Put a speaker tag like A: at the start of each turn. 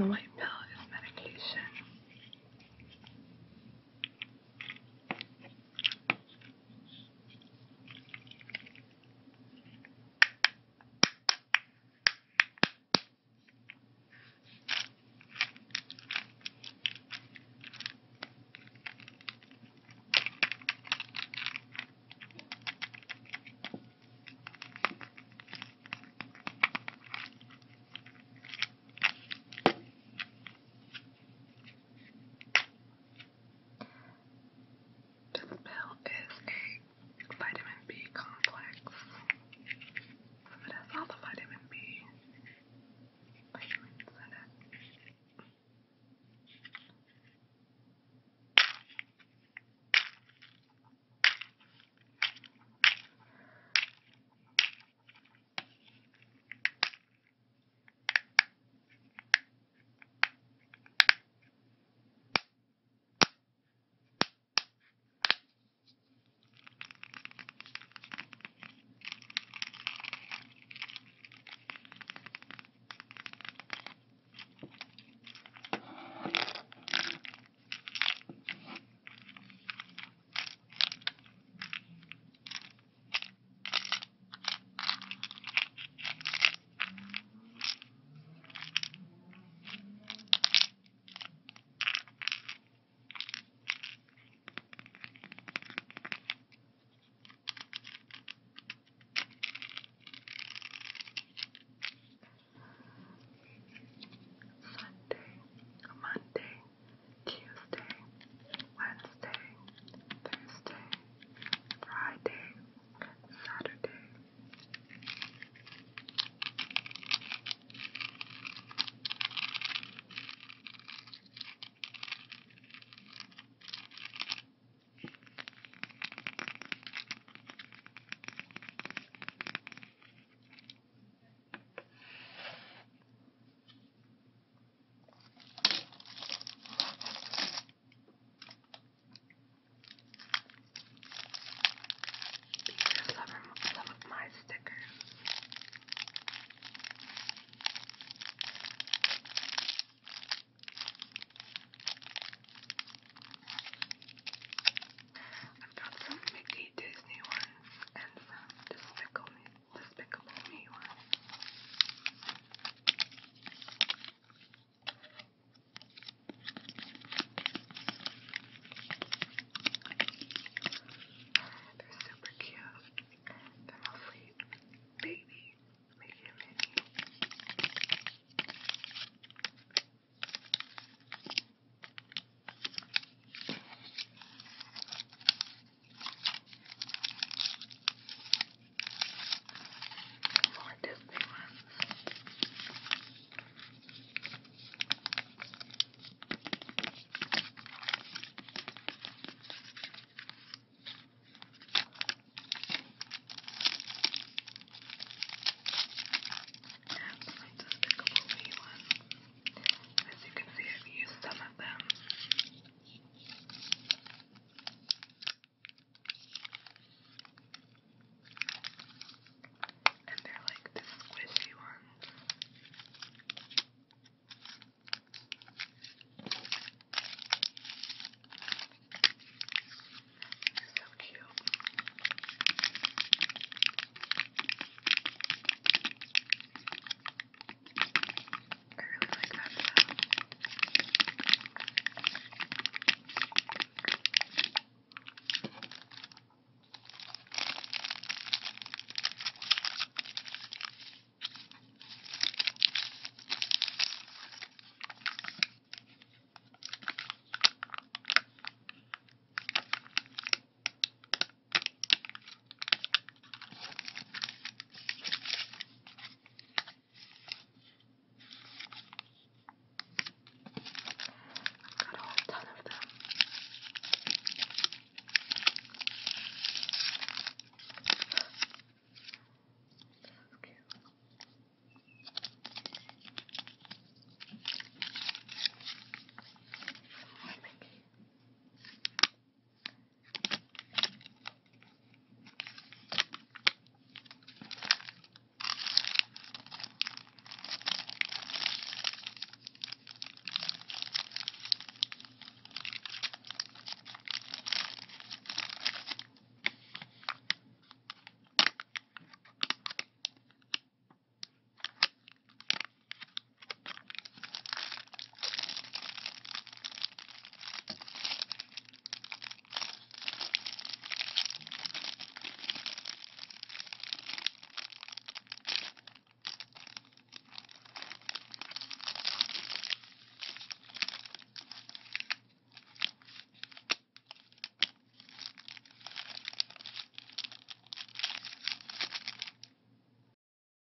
A: the way.